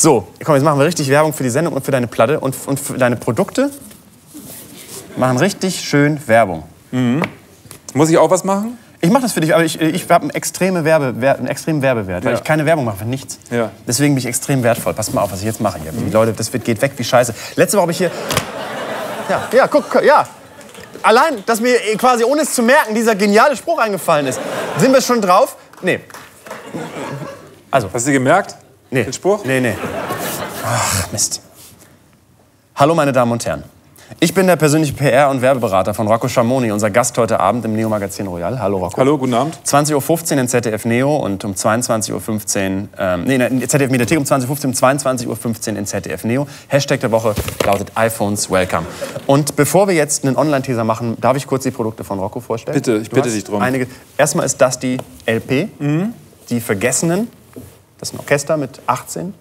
So, komm, jetzt machen wir richtig Werbung für die Sendung und für deine Platte und, und für deine Produkte. Machen richtig schön Werbung. Muss ich auch was machen? Ich mache das für dich, aber ich, ich habe einen, extreme Werbe, Wer- einen extremen Werbewert, weil Ja. ich keine Werbung mache für nichts. Ja. Deswegen bin ich extrem wertvoll. Pass mal auf, was ich jetzt mache hier. Die Leute, das wird, geht weg wie Scheiße. Letzte Woche habe ich hier... Ja, ja, guck, guck, ja. Allein, dass mir quasi ohne es zu merken dieser geniale Spruch eingefallen ist. Sind wir schon drauf? Nee. Also, Hast du gemerkt? Nee. Den Spruch? Nee, nee. Ach, Mist. Hallo, meine Damen und Herren. Ich bin der persönliche PR- und Werbeberater von Rocco Schamoni, unser Gast heute Abend im Neo-Magazin Royal. Hallo, Rocco. Hallo, guten Abend. 20.15 Uhr in ZDF Neo und um 22.15 Uhr, ähm, nee, in der ZDF Mediathek um 20.15 Uhr, um 22.15 Uhr in ZDF Neo. Hashtag der Woche lautet iPhones Welcome. Und bevor wir jetzt einen Online-Teaser machen, darf ich kurz die Produkte von Rocco vorstellen? Bitte, ich Du bitte dich drum. Einige, erstmal ist das die LP, die Vergessenen. Das ist ein Orchester mit 18.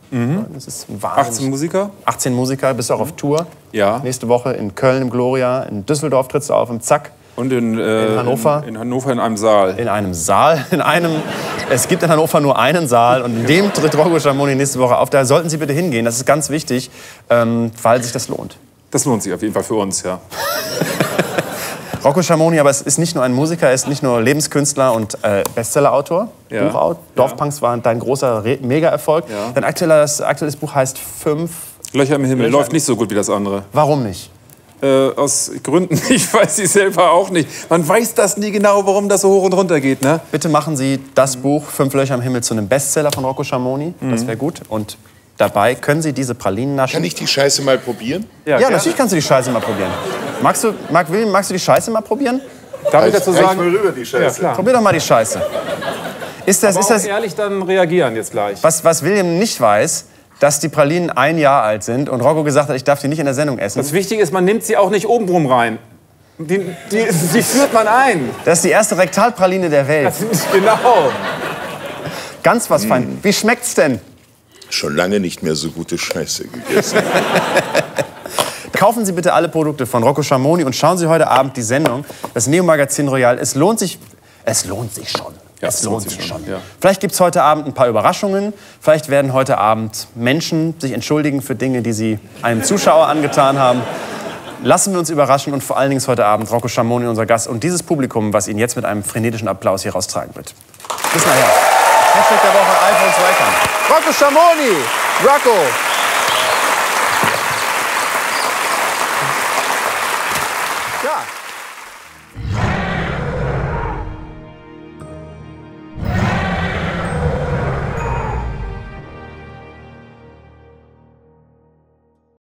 Das ist ein Wahnsinn. 18 Musiker? 18 Musiker, bist du auch auf Tour. Ja. Nächste Woche in Köln im Gloria, in Düsseldorf trittst du auf im Zack. Und in, äh, In Hannover? In, in Hannover in einem Saal. in einem Saal, in einem, es gibt in Hannover nur einen Saal und in dem tritt Rocco Schamoni nächste Woche auf. Da sollten Sie bitte hingehen, das ist ganz wichtig, ähm, weil sich das lohnt. Das lohnt sich auf jeden Fall für uns, ja. Rocco Schamoni, aber es ist nicht nur ein Musiker, er ist nicht nur Lebenskünstler und äh, Bestsellerautor, Ja. Buchautor. Dorfpunks war dein großer Mega-Erfolg. Ja. Dein aktuelles, aktuelles Buch heißt Fünf. Löcher im Himmel. Löcher Läuft nicht so gut wie das andere. Warum nicht? Äh, aus Gründen, ich weiß sie selber auch nicht. Man weiß das nie genau, warum das so hoch und runter geht, ne? Bitte machen Sie das Buch Fünf Löcher im Himmel zu einem Bestseller von Rocco Schamoni. Das wäre gut. Und dabei können Sie diese Pralinen naschen. Kann ich die Scheiße mal probieren? Ja, natürlich kannst du die Scheiße mal probieren. Magst du, Marc William, magst du die Scheiße mal probieren? Darf ich dazu sagen? mal rüber die Scheiße. Ja. Probier doch mal die Scheiße. Ist das, ist Aber auch das, ehrlich dann reagieren jetzt gleich. was, was William nicht weiß, dass die Pralinen ein Jahr alt sind und Rocco gesagt hat, ich darf die nicht in der Sendung essen? Das Wichtige ist, man nimmt sie auch nicht obenrum rein. Die, die, die führt man ein. Das ist die erste Rektalpraline der Welt. Genau. Ganz was fein. Wie schmeckt's denn? Schon lange nicht mehr so gute Scheiße gegessen. Kaufen Sie bitte alle Produkte von Rocco Schamoni und schauen Sie heute Abend die Sendung, das Neo-Magazin Royal. Es lohnt sich, es lohnt sich schon. Ja, es lohnt sich schon. ja. Vielleicht gibt es heute Abend ein paar Überraschungen. Vielleicht werden heute Abend Menschen sich entschuldigen für Dinge, die sie einem Zuschauer angetan haben. Lassen wir uns überraschen und vor allen Dingen ist heute Abend Rocco Schamoni unser Gast und dieses Publikum, was ihn jetzt mit einem frenetischen Applaus hier raustragen wird. Bis nachher. Hashtag der Woche, iPhones Welcome. Rocco Schamoni! Rocco! Да.